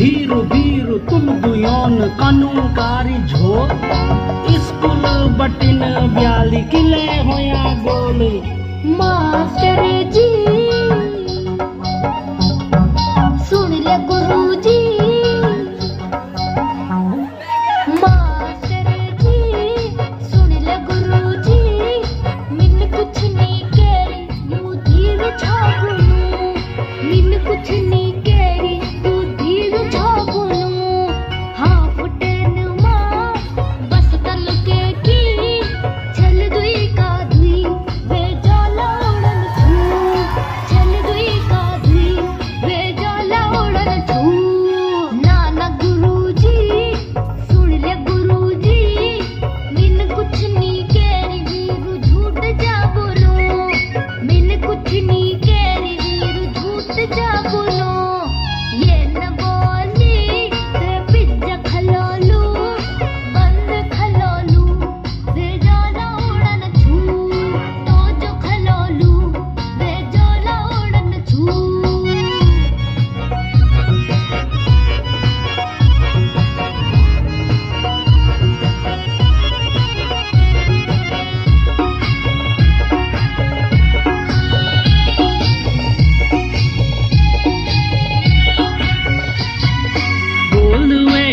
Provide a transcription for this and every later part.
धीरु धीर तुम दुयोन कानूनकारी झो स्कूल बटिन ब्याली किले होया गोल। मास्टर जी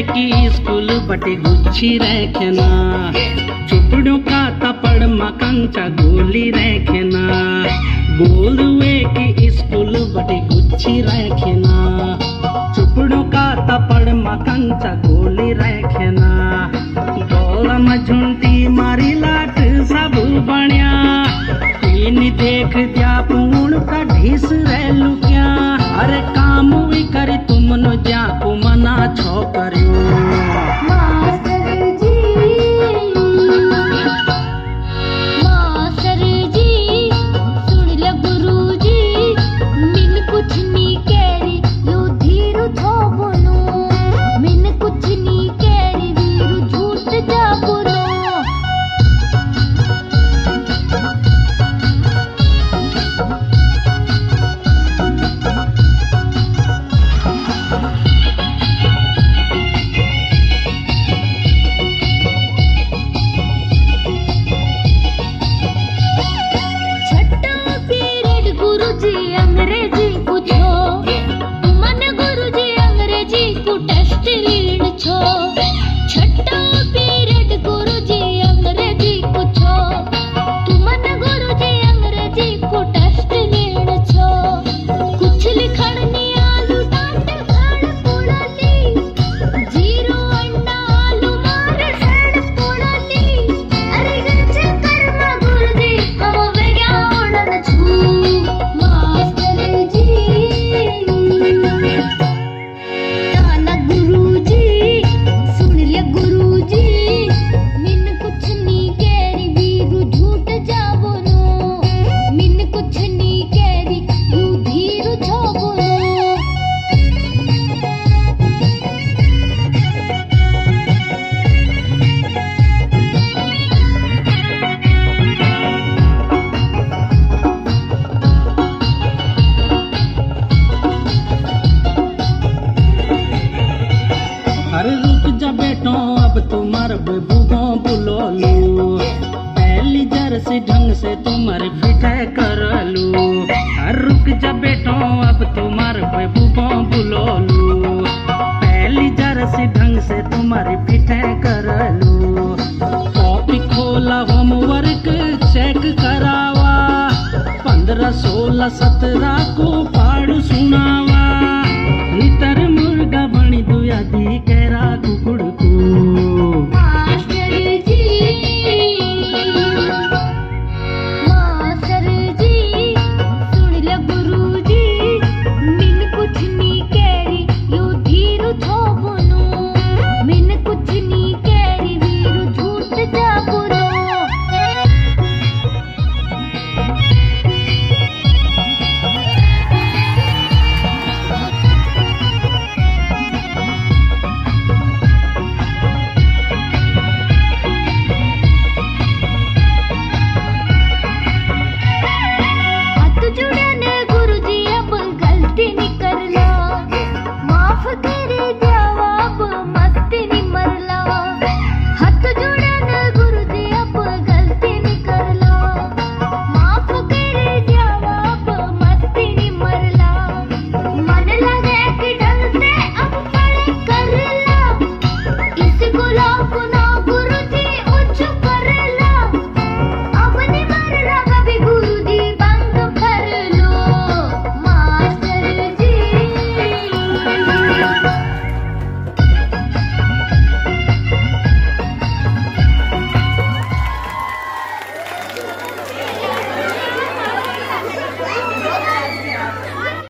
की स्कूल बटे गुच्छी रखना। चुपड़ों का तपड़ मकंचा गोली रखना। गोलुए की स्कूल बटे गुच्छी रखना। चुपड़ों का तपड़ मकंचा गोली रखना। गोला झुंटी मारी लाट सब बढ़िया इन देख दिया पूर्ण का ढीस रह लुकिया। अरे काम कर तुम तुमनो जा को मना छो तु टस्ति छो। सब पहली जर से ढंग से तुम्हारे फिटे कर लू। हर रुक बेटो, अब पे पहली जर से ढंग से कर लू। कॉपी खोला, होमवर्क चेक करावा। पंद्रह, सोलह, सत्रह